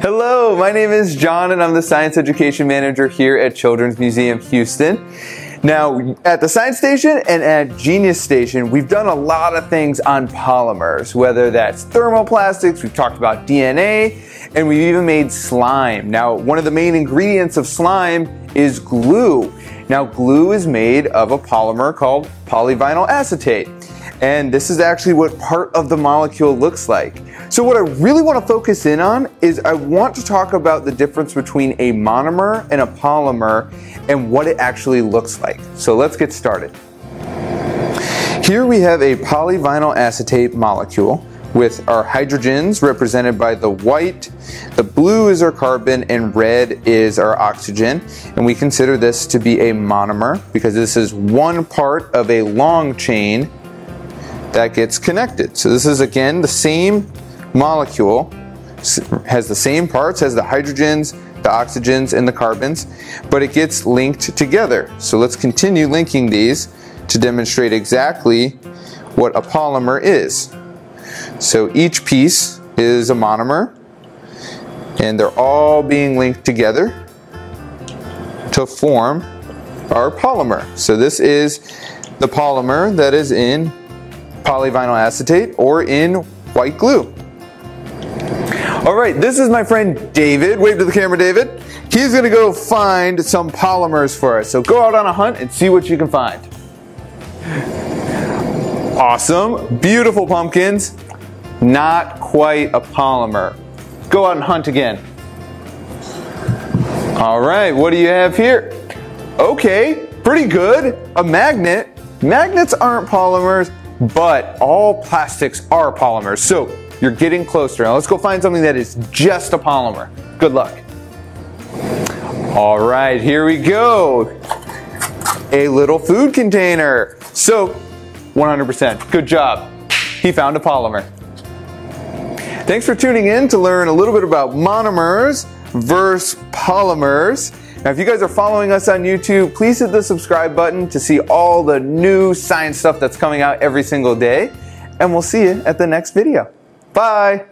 Hello, my name is John and I'm the Science Education Manager here at Children's Museum Houston. Now, at the Science Station and at Genius Station, we've done a lot of things on polymers, whether that's thermoplastics, we've talked about DNA, and we've even made slime. Now, one of the main ingredients of slime is glue. Now, glue is made of a polymer called polyvinyl acetate. And this is actually what part of the molecule looks like. So what I really want to focus in on is I want to talk about the difference between a monomer and a polymer and what it actually looks like. So let's get started. Here we have a polyvinyl acetate molecule with our hydrogens represented by the white, the blue is our carbon, and red is our oxygen. And we consider this to be a monomer because this is one part of a long chain that gets connected. So this is again the same molecule, has the same parts as the hydrogens, the oxygens, and the carbons, but it gets linked together. So let's continue linking these to demonstrate exactly what a polymer is. So each piece is a monomer, and they're all being linked together to form our polymer. So this is the polymer that is in polyvinyl acetate or in white glue. All right, this is my friend David. Wave to the camera, David. He's gonna go find some polymers for us. So go out on a hunt and see what you can find. Awesome, beautiful pumpkins. Not quite a polymer. Go out and hunt again. All right, what do you have here? Okay, pretty good. A magnet. Magnets aren't polymers, but all plastics are polymers. So you're getting closer. Now let's go find something that is just a polymer. Good luck. All right, here we go. A little food container. So 100%, good job. He found a polymer. Thanks for tuning in to learn a little bit about monomers versus polymers. Now, if you guys are following us on YouTube, please hit the subscribe button to see all the new science stuff that's coming out every single day. And we'll see you at the next video. Bye.